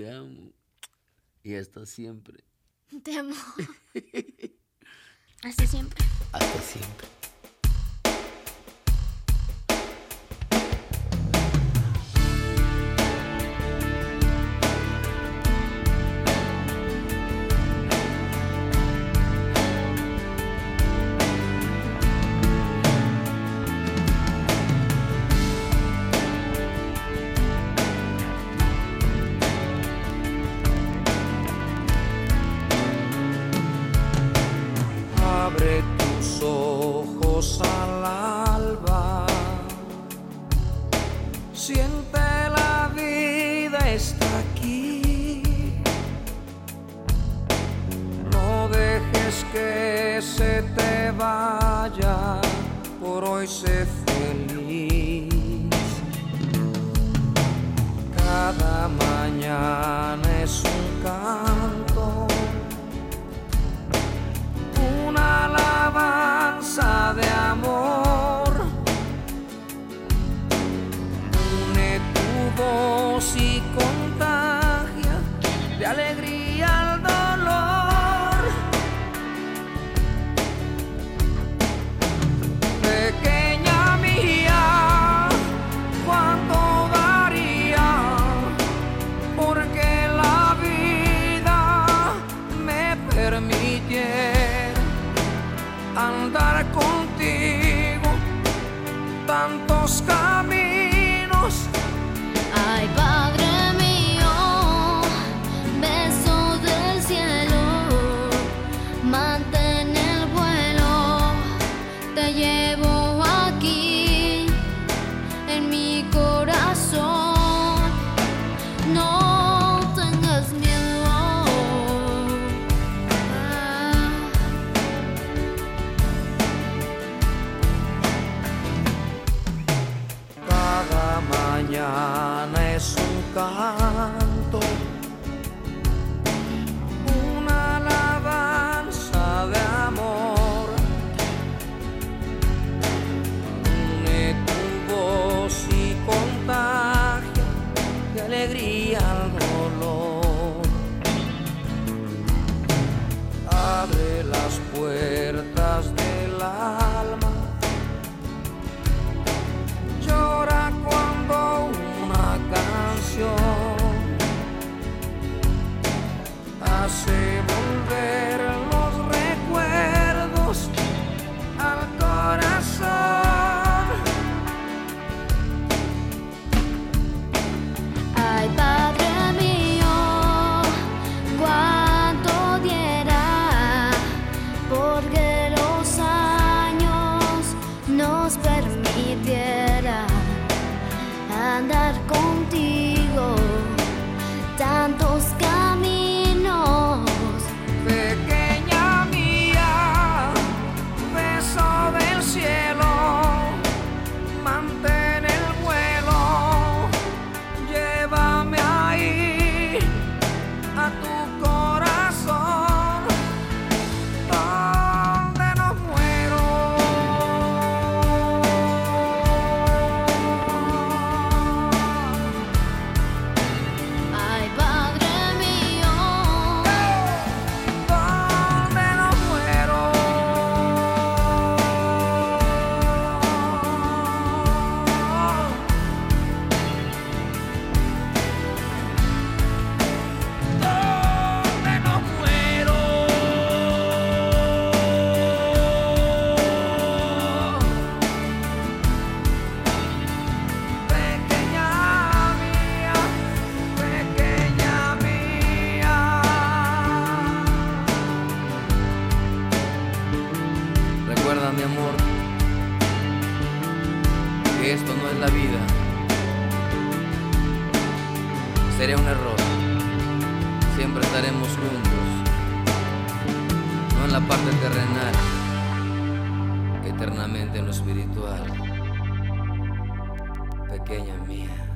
te amo y hasta siempre. Te amo. hasta siempre. Hasta siempre. está aquí. No dejes que se te vaya, por hoy sé feliz. Cada mañana es un cambio. mañana es su casa. İskender en la vida sería un error. Siempre estaremos juntos, no en la parte terrenal, eternamente en lo espiritual. Pequeña mía.